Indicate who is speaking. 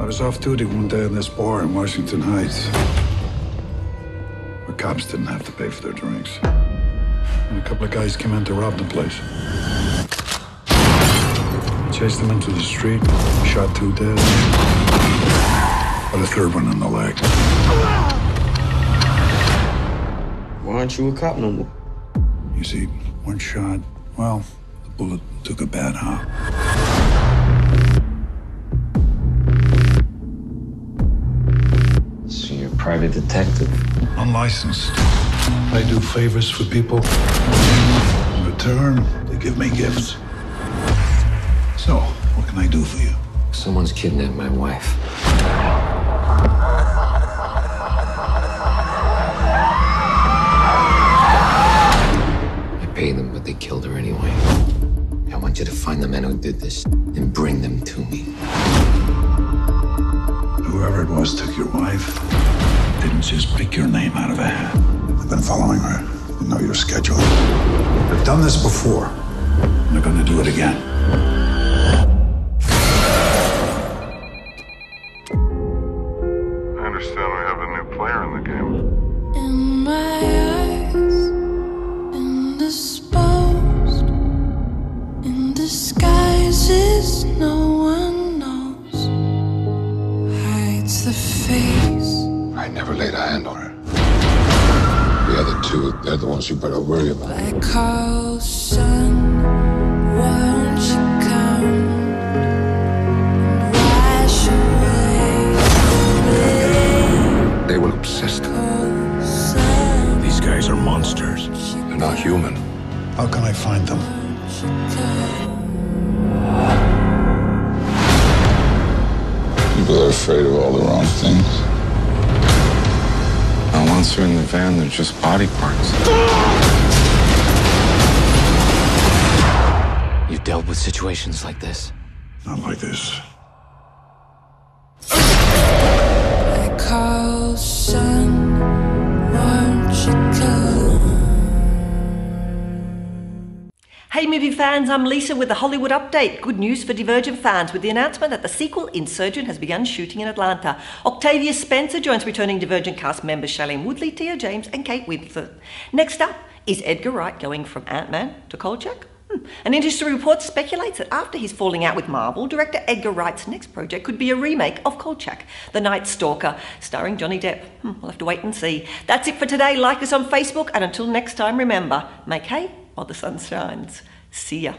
Speaker 1: I was off duty one day in this bar in Washington Heights. The cops didn't have to pay for their drinks. And a couple of guys came in to rob the place. Chased them into the street, shot two dead. Got a third one in the leg.
Speaker 2: Why aren't you a cop no more?
Speaker 1: You see, one shot, well, the bullet took a bad hop.
Speaker 2: Private detective?
Speaker 1: Unlicensed. I do favors for people. In return, they give me gifts. So, what can I do for you?
Speaker 2: Someone's kidnapped my wife. I paid them, but they killed her anyway. I want you to find the men who did this and bring them to me.
Speaker 1: Whoever it was took your wife. Didn't just pick your name out of a hat. I've been following her. I know your schedule. I've done this before. I'm not gonna do it again.
Speaker 3: I understand we have a new player in the game.
Speaker 4: In my eyes, indisposed, in disguises no one
Speaker 5: never laid a hand on her. The other two, they're the ones you better worry about.
Speaker 4: I call sun, won't you come and wash away
Speaker 5: They were obsessed. These guys are monsters. They're not human.
Speaker 1: How can I find them?
Speaker 4: Won't you come?
Speaker 5: People are afraid of all the wrong things.
Speaker 6: And they're in the van, they're just body parts.
Speaker 2: You've dealt with situations like this.
Speaker 1: Not like this.
Speaker 7: Hey, movie fans, I'm Lisa with the Hollywood Update. Good news for Divergent fans with the announcement that the sequel, Insurgent, has begun shooting in Atlanta. Octavia Spencer joins returning Divergent cast members Shailene Woodley, Theo James, and Kate Winslet. Next up, is Edgar Wright going from Ant Man to Kolchak? Hmm. An industry report speculates that after his falling out with Marvel, director Edgar Wright's next project could be a remake of Kolchak, The Night Stalker, starring Johnny Depp. Hmm, we'll have to wait and see. That's it for today. Like us on Facebook, and until next time, remember make hay while the sun shines. See ya.